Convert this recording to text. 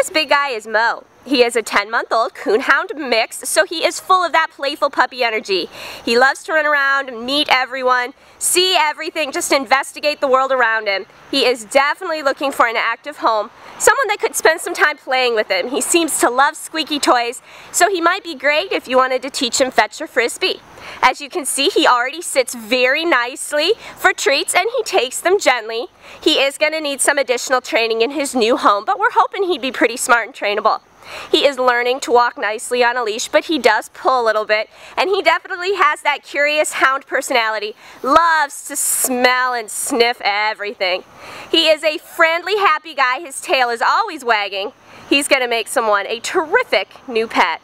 This big guy is Moe. He is a 10-month-old coonhound mix, so he is full of that playful puppy energy. He loves to run around, meet everyone, see everything, just investigate the world around him. He is definitely looking for an active home, someone that could spend some time playing with him. He seems to love squeaky toys, so he might be great if you wanted to teach him fetch or frisbee. As you can see, he already sits very nicely for treats and he takes them gently. He is going to need some additional training in his new home, but we're hoping he'd be pretty smart and trainable. He is learning to walk nicely on a leash, but he does pull a little bit, and he definitely has that curious hound personality. Loves to smell and sniff everything. He is a friendly, happy guy. His tail is always wagging. He's going to make someone a terrific new pet.